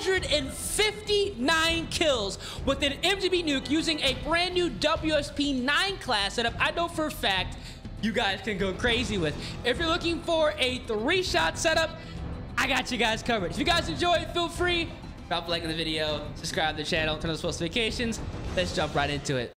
159 kills with an MGB nuke using a brand new WSP 9 class setup. I know for a fact you guys can go crazy with. If you're looking for a three-shot setup, I got you guys covered. If you guys enjoy feel free, drop a like in the video, subscribe to the channel, turn on those notifications. Let's jump right into it.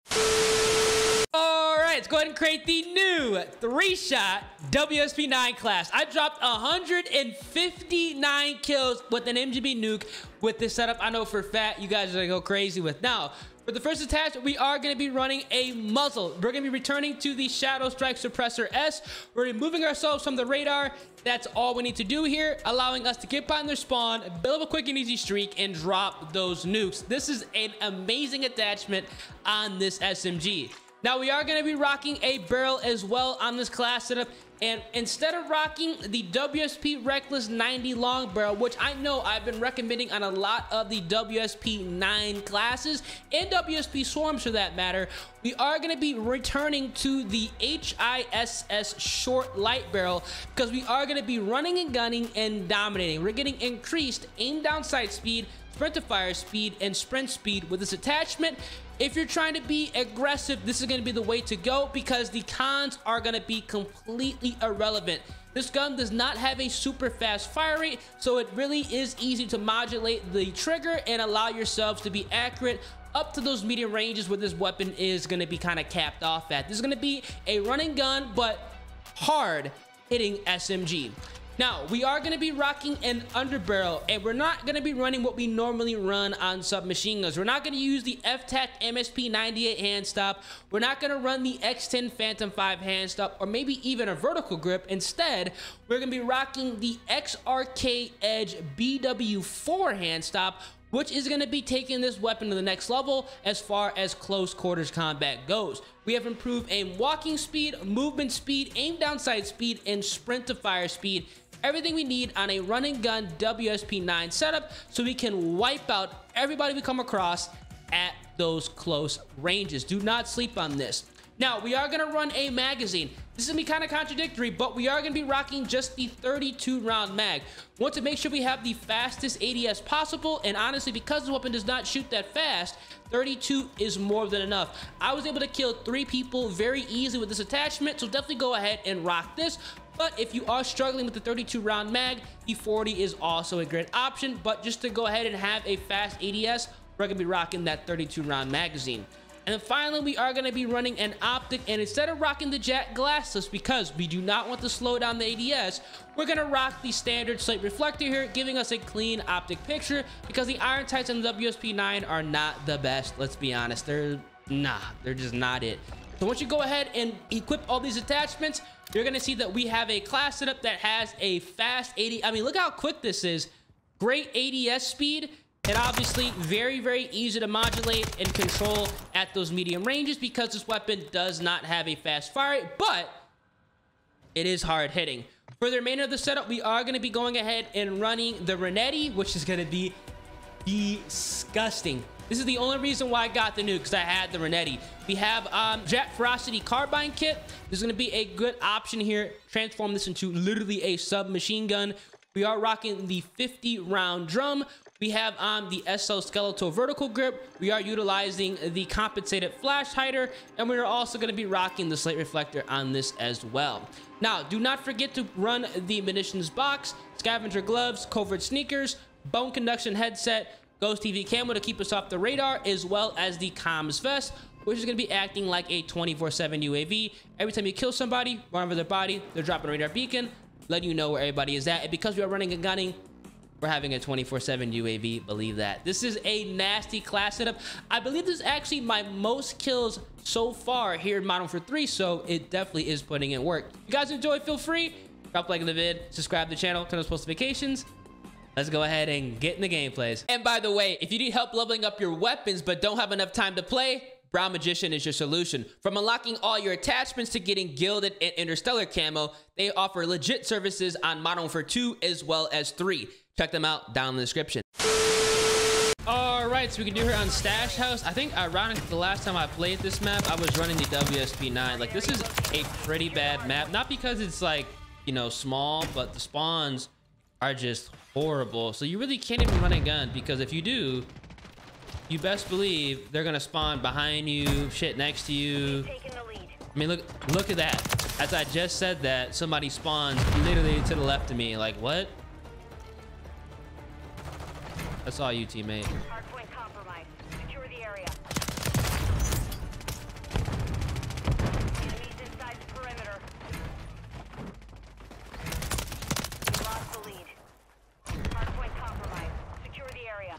Let's go ahead and create the new three-shot WSP9 class. I dropped 159 kills with an MGB nuke with this setup. I know for fat you guys are gonna go crazy with. Now, for the first attachment, we are going to be running a muzzle. We're going to be returning to the Shadow Strike Suppressor S. We're removing ourselves from the radar. That's all we need to do here, allowing us to get behind their spawn, build up a quick and easy streak, and drop those nukes. This is an amazing attachment on this SMG. Now, we are going to be rocking a barrel as well on this class setup. And instead of rocking the WSP Reckless 90 long barrel, which I know I've been recommending on a lot of the WSP 9 classes and WSP Swarms for that matter, we are going to be returning to the HISS short light barrel because we are going to be running and gunning and dominating. We're getting increased aim down sight speed, sprint to fire speed, and sprint speed with this attachment. If you're trying to be aggressive, this is going to be the way to go because the cons are going to be completely irrelevant. This gun does not have a super fast fire rate, so it really is easy to modulate the trigger and allow yourselves to be accurate up to those medium ranges where this weapon is going to be kind of capped off at. This is going to be a running gun, but hard hitting SMG. Now, we are going to be rocking an underbarrel, and we're not going to be running what we normally run on submachine guns. We're not going to use the F-TAC MSP98 hand stop. We're not going to run the X10 Phantom 5 hand stop, or maybe even a vertical grip. Instead, we're going to be rocking the XRK Edge BW4 hand stop, which is going to be taking this weapon to the next level as far as close quarters combat goes. We have improved aim walking speed, movement speed, aim down sight speed, and sprint to fire speed. Everything we need on a running gun WSP9 setup so we can wipe out everybody we come across at those close ranges. Do not sleep on this. Now, we are going to run a magazine. This is going to be kind of contradictory, but we are going to be rocking just the 32 round mag. We want to make sure we have the fastest ADS possible, and honestly, because the weapon does not shoot that fast, 32 is more than enough. I was able to kill three people very easily with this attachment, so definitely go ahead and rock this. But if you are struggling with the 32 round mag, the 40 is also a great option. But just to go ahead and have a fast ADS, we're to be rocking that 32 round magazine. And then finally, we are going to be running an optic. And instead of rocking the JAK Glassless, because we do not want to slow down the ADS, we're going to rock the standard slate reflector here, giving us a clean optic picture because the iron sights and the WSP9 are not the best. Let's be honest. They're nah, they're just not it. So once you go ahead and equip all these attachments, you're going to see that we have a class setup that has a fast 80. I mean, look how quick this is. Great ADS speed and obviously very, very easy to modulate and control at those medium ranges because this weapon does not have a fast fire, but it is hard hitting. For the remainder of the setup, we are going to be going ahead and running the Renetti, which is going to be disgusting. This is the only reason why I got the new because I had the Renetti. We have um, JAK Ferocity Carbine Kit. This is going to be a good option here. Transform this into literally a submachine gun. We are rocking the 50 round drum. We have on um, the exoskeletal vertical grip. We are utilizing the compensated flash hider, and we are also going to be rocking the slate reflector on this as well. Now, do not forget to run the munitions box, scavenger gloves, covert sneakers, bone conduction headset, Ghost TV camera to keep us off the radar, as well as the comms vest, which is going to be acting like a 24-7 UAV. Every time you kill somebody, run over their body, they're dropping a radar beacon, letting you know where everybody is at. And because we are running and gunning, we're having a 24-7 UAV, believe that. This is a nasty class setup. I believe this is actually my most kills so far here in Modern Warfare 3, so it definitely is putting in work. If you guys enjoy, feel free, drop a like in the vid, subscribe to the channel, turn on post notifications. Let's go ahead and get in the gameplays. And by the way, if you need help leveling up your weapons but don't have enough time to play, Brown Magician is your solution. From unlocking all your attachments to getting gilded and interstellar camo, they offer legit services on Modern Warfare 2 as well as 3. Check them out down in the description. All right, so we can do her on Stash House. I think ironically, the last time I played this map, I was running the WSP9. Like, this is a pretty bad map. Not because it's like, you know, small, but the spawns are just horrible. So you really can't even run a gun because if you do, you best believe they're gonna spawn behind you, shit next to you. Taking the lead. I mean, look, look at that. As I just said that, somebody spawns literally to the left of me. Like, what? That's all you, teammate. Hardpoint compromised. Secure the area. Enemies inside the perimeter. We lost the lead. Hardpoint compromised. Secure the area.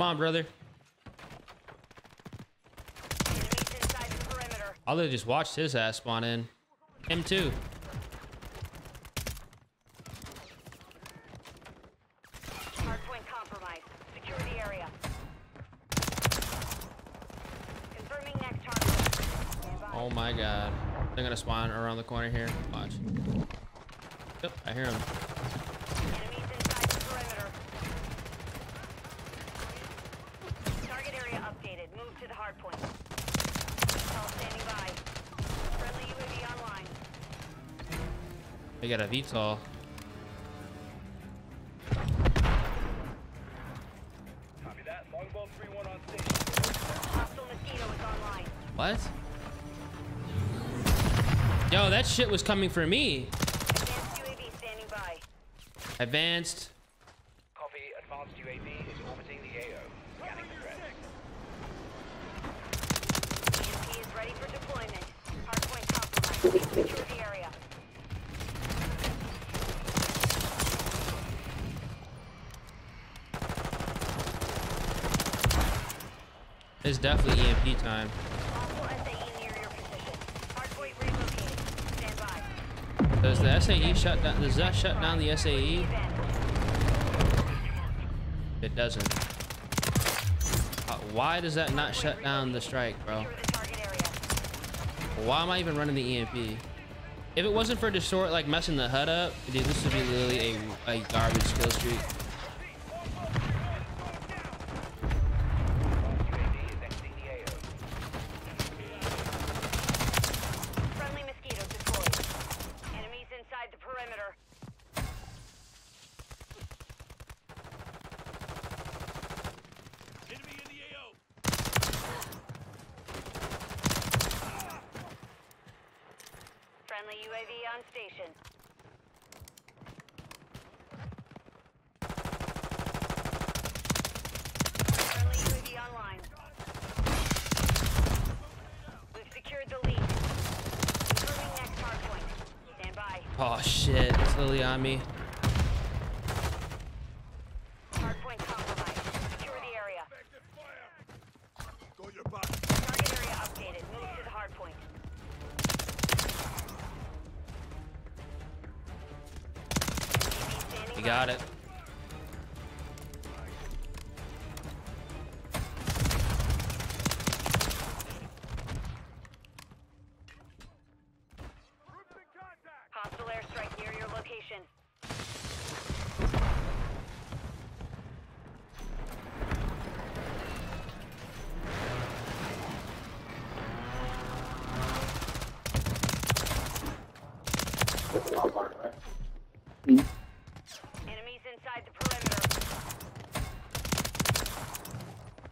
Come on, brother. Enemies inside the perimeter. I literally just watched his ass spawn in. Him too. Hardpoint compromised. Secure area. Confirming next target. Oh my god. They're gonna spawn around the corner here. Watch. Yep, I hear him. Enemies inside the perimeter. Target area updated. Move to the hard point. All standing by. Friendly UAV online. We got a VTOL. Copy that. Longbow 3-1 on station. Hostile mosquito is online. What? Yo, that shit was coming for me. Advanced UAV standing by. Advanced. Copy. Advanced UAV is orbiting the AO. Scanning the threat. EMP is ready for deployment. Hardpoint compromised. Secure the area. It's definitely EMP time. Hostile SAE near your position. Hardpoint relocating. Stand by. Does the SAE shut down? Does that shut down the SAE? It doesn't. Uh, why does that not shut down the strike, bro? Why am I even running the EMP? If it wasn't for Distort like messing the HUD up, dude, this would be literally a, a garbage kill streak. Advanced UAV is exiting the AO. Friendly mosquito deployed. Enemies inside the perimeter. Friendly UAV on station. Friendly UAV online. We've secured the lead. Confirming next hardpoint. Stand by. Oh shit, it's literally on me. Hardpoint compromised. Secure the area. Target area updated. Move to the hardpoint. UAV standing We by. got it.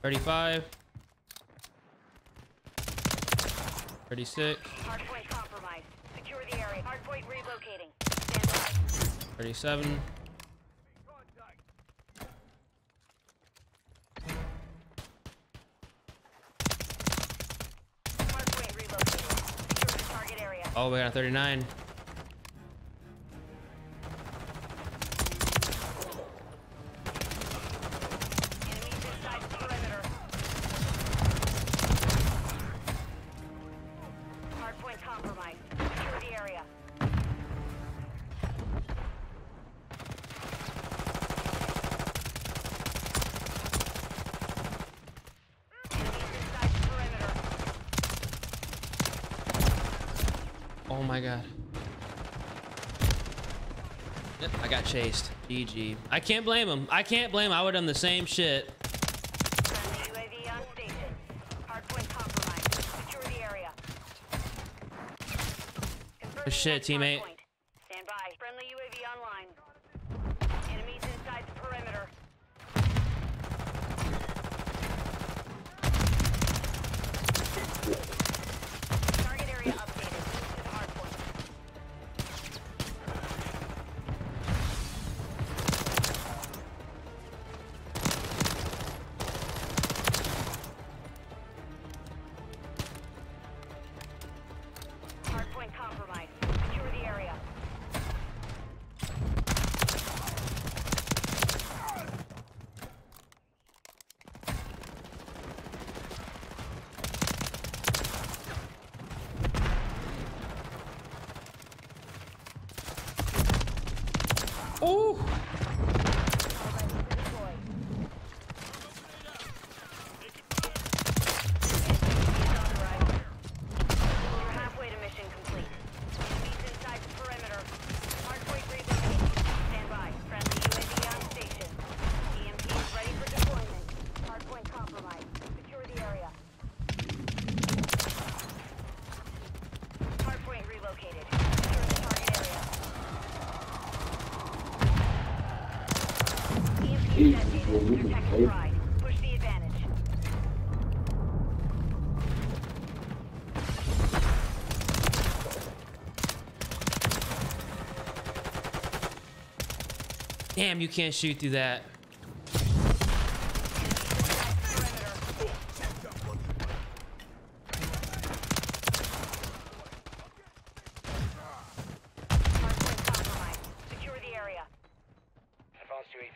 35. 36. Hardpoint compromised. Secure the area. Hardpoint relocating. Stand by. 37. Hardpoint relocating. Secure the target area. Oh, we got 39. chased. GG. I can't blame him. I can't blame him. I would have done the same shit. Good shit, teammate. Uh! Damn, you can't shoot through that.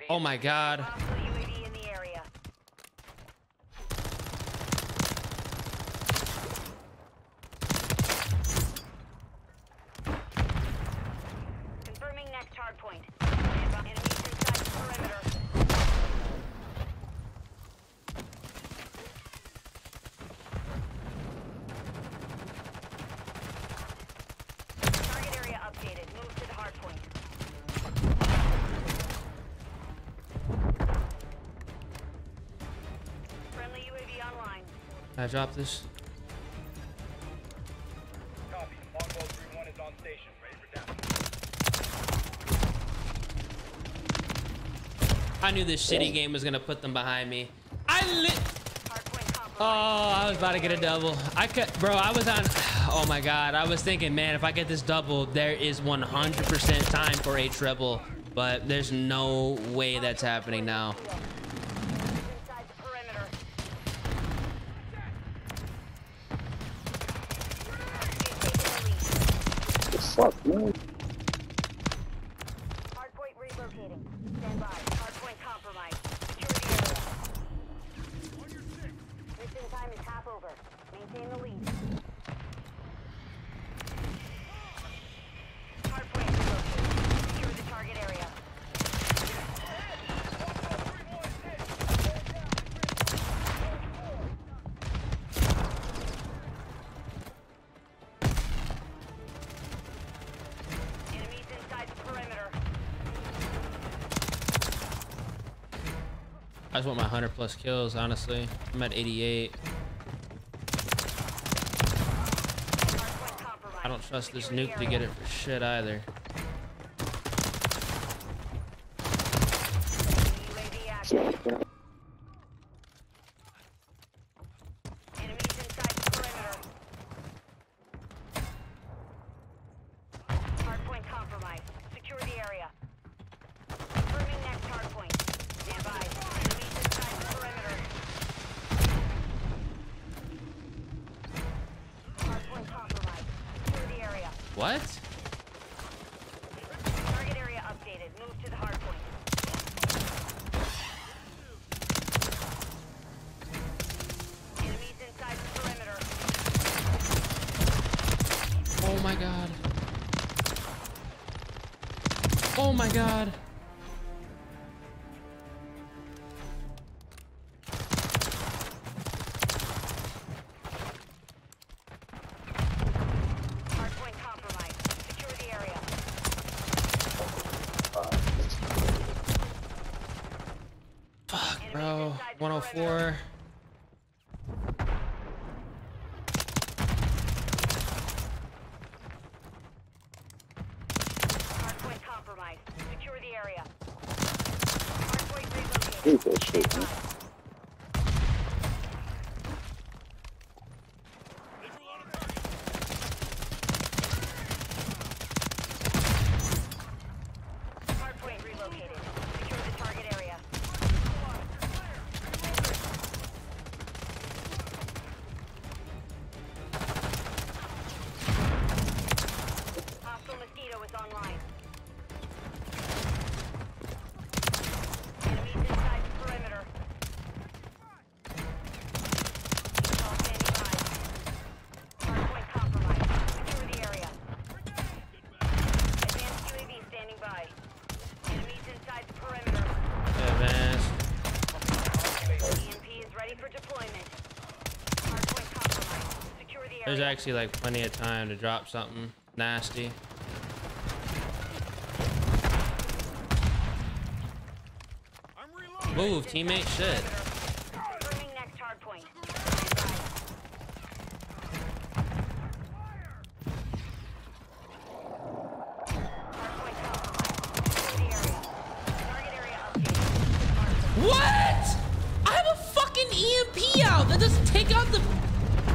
Oh my god. drop this? I knew this shitty game was gonna put them behind me. I lit. Oh, I was about to get a double. I could, bro. I was on. Oh my god. I was thinking, man, if I get this double, there is 100% time for a triple. but there's no way that's happening now. sozinho I just want my 100 plus kills, honestly. I'm at 88. I don't trust this nuke to get it for shit either. Oh my god. Hardpoint There's actually like plenty of time to drop something nasty. Move, teammate. Shit.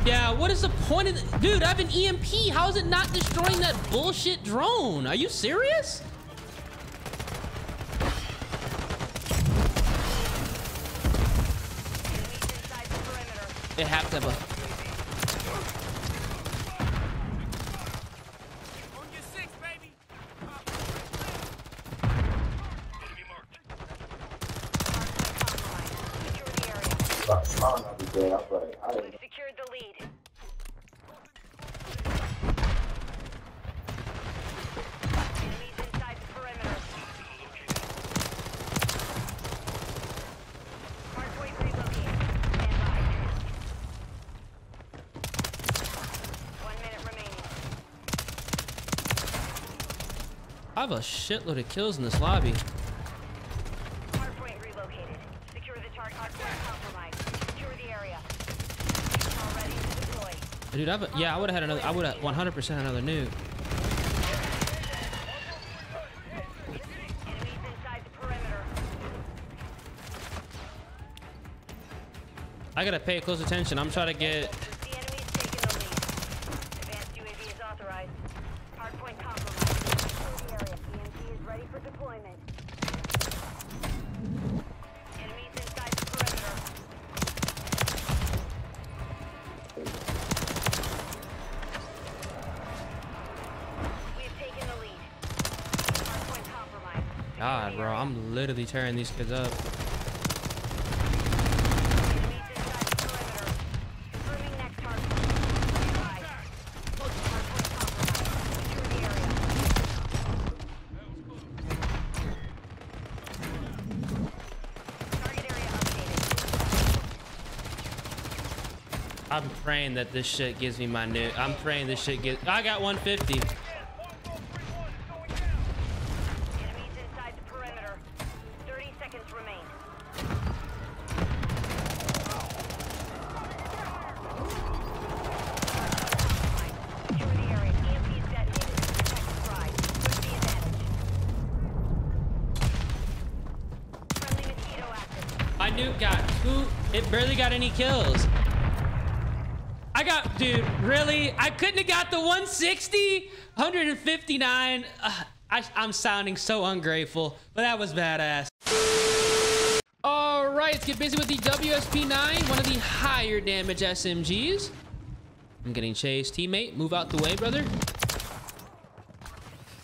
Yeah, what is the point of the... Dude, I have an EMP. How is it not destroying that bullshit drone? Are you serious? They have to have a. Hardpoint compromised. Secure the area. I'm not be dead. I'm like, I We've secured the lead. Enemies inside the perimeter. Hardpoint relocated. Stand by. One minute remaining. I have a shitload of kills in this lobby. Hardpoint relocated. Secure the target. Hardpoint compromised. Secure the area. All ready to deploy. Dude, I've, yeah, I would have had another. I would have 100% another nuke. Enemies inside the perimeter. I gotta pay close attention. I'm trying to get. God, bro. I'm literally tearing these kids up. I'm praying that this shit gives me my new. I'm praying this shit gets. I got 150. Barely got any kills. I got, dude, really? I couldn't have got the 160, 159. Uh, I, I'm sounding so ungrateful, but that was badass. All right, let's get busy with the WSP9, one of the higher damage SMGs. I'm getting chased. Teammate, move out the way, brother.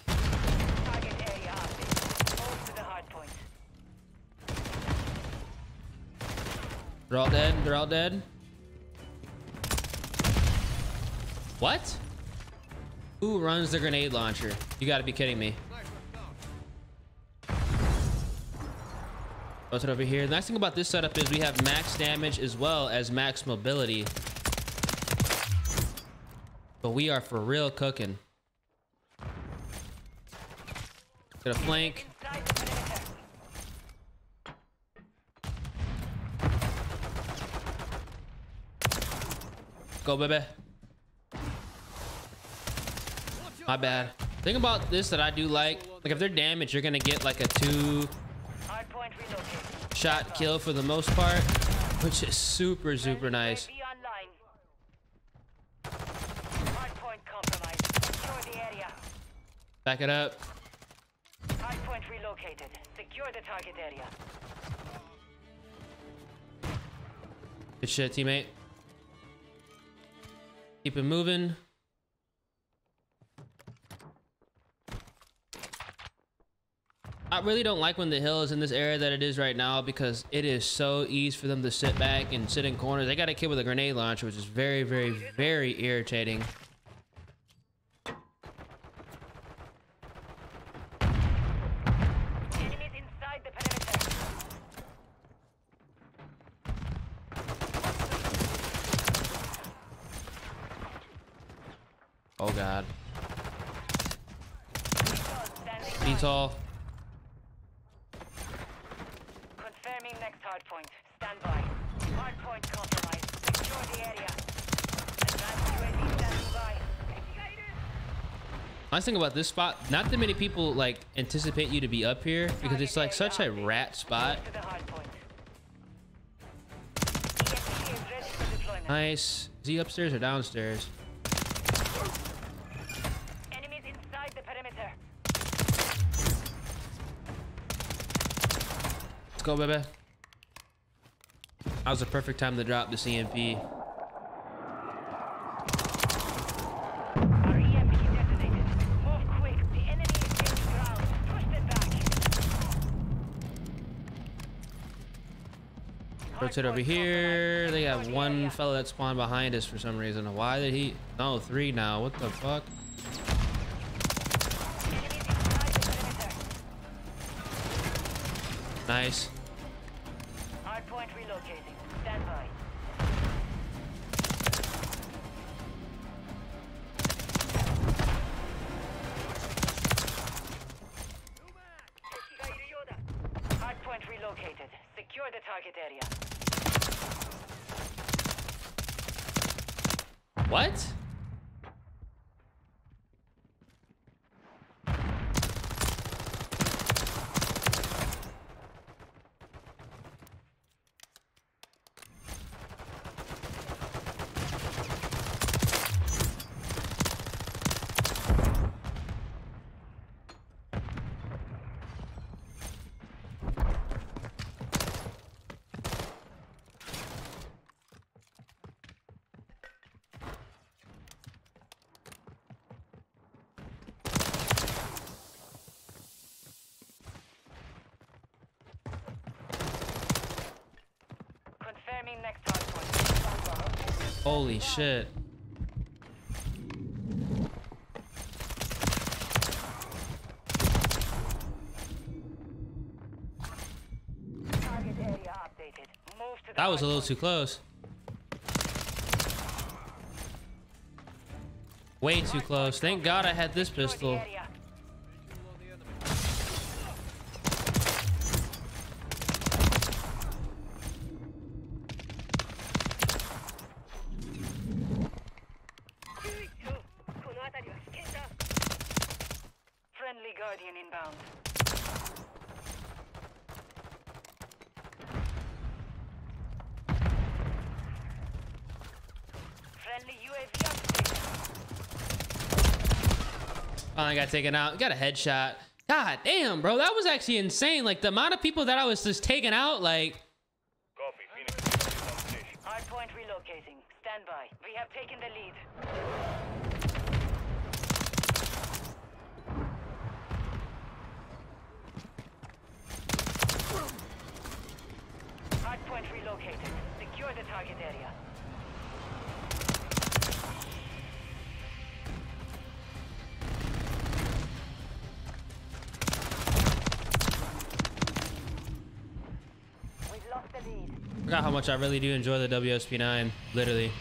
Target area updated. Hold to the hard point. They're all dead. They're all dead. What? Who runs the grenade launcher? You gotta be kidding me. What's it over here? The nice thing about this setup is we have max damage as well as max mobility. But we are for real cooking. Get a flank. Inside the perimeter. Go, baby. My bad. Thing about this that I do like Like if they're damaged, you're gonna get like a two shot kill for the most part, which is super, super nice. Back it up. Hardpoint relocated. Secure the target area. Good shit, teammate. Keep it moving. I really don't like when the hill is in this area that it is right now because it is so easy for them to sit back and sit in corners. They got a kid with a grenade launcher, which is very, very, very irritating. Enemies inside the perimeter. Oh god. Standing by. Beatall. Confirming next hardpoint. Stand by. Hardpoint compromised. Secure the area. Advanced UAV standing by. Nice thing about this spot, not that many people like anticipate you to be up here because it's like such a rat spot. To the hardpoint. EMP is ready for deployment. Nice. Is he upstairs or downstairs? Enemies inside the perimeter. Let's go, baby. That was the perfect time to drop the EMP. Our EMP detonated. Move quick. The enemy is gaining ground. Push them back. Rotate over here. They the one fellow that spawned behind us for some reason. Why did he? No, three now. What the fuck? Nice. Holy shit. That was a little too close. Way too close. Thank God I had this pistol. area. Friendly Guardian inbound. Friendly UAV on station. Finally got taken out. Got a headshot. God damn, bro. That was actually insane. Like the amount of people that I was just taking out, like Copy. Phoenix is. Hardpoint relocating. Stand by. We have taken the lead. Hardpoint relocated. Secure the target area. Much I really do enjoy the WSP9. Literally.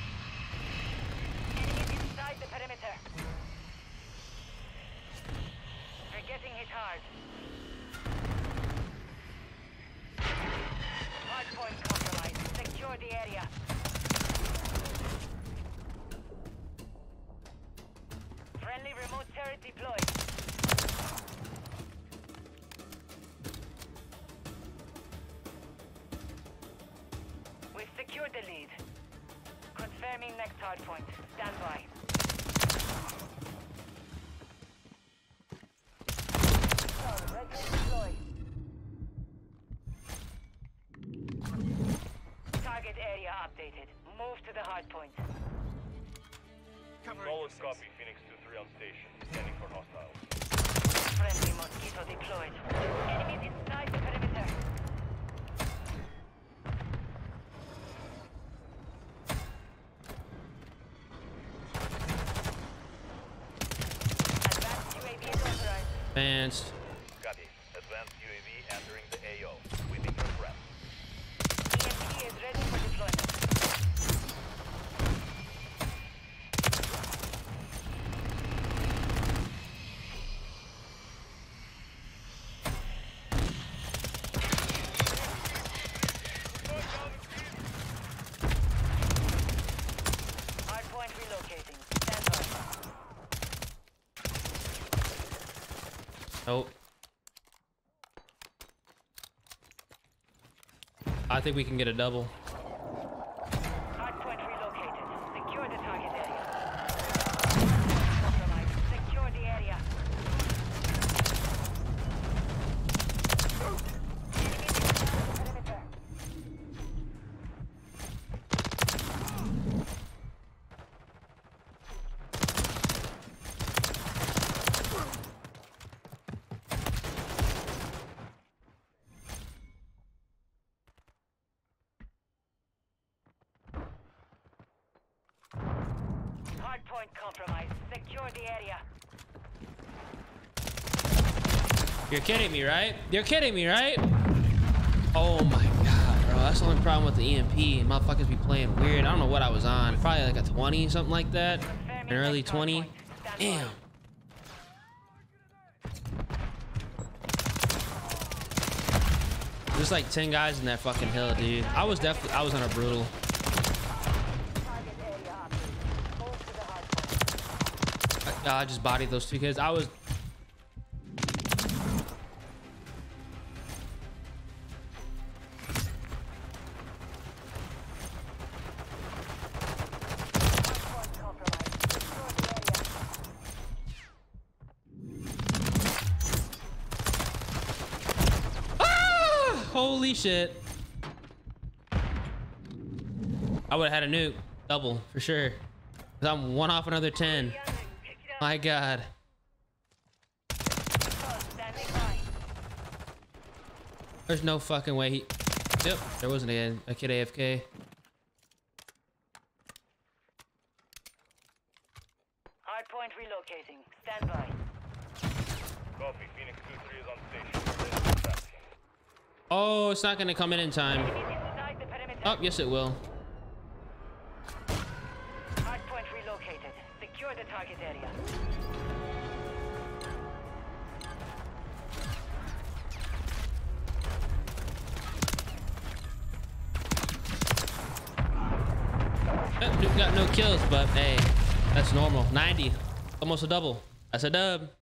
Confirming next hard point. Stand by. Ready to deploy. Target area updated. Move to the hard point. Solid copy, Phoenix 2-3 on station. Scanning for hostiles. Friendly mosquito deployed. Enemies inside the perimeter. Advanced UAV is authorized. Advanced. Copy. Advanced UAV entering the AO. Waiting for prep. EMP is ready for deployment. Hardpoint relocating. Stand by. Nope. I think we can get a double. Hardpoint relocated. Secure the target area. Compromise. Secure the area. Enemy inside the perimeter. Hardpoint compromised. Secure the area. You're kidding me, right? You're kidding me, right? Oh my god, bro. That's the only problem with the EMP. Motherfuckers be playing weird. I don't know what I was on. Probably like a 20, something like that. An early 20. Damn. There's like 10 guys in that fucking hill, dude. I was definitely, I was on a brutal. Target area updated. Move to the I, just bodied those two kids. I was. Ah! Holy shit. I would have had a nuke. Double, for sure. 'Cause I'm one off another 10. My god. There's no fucking way he... Yep, there wasn't a, a kid AFK. Hardpoint relocating. Stand by. Copy. Phoenix 2-3 is on station. Ready for prep. Oh, it's not gonna come in in time. Enemies inside the perimeter. Oh, yes it will. Target area. Uh, yep, Nuke got no kills, but hey, that's normal. 90. Almost a double. That's a dub.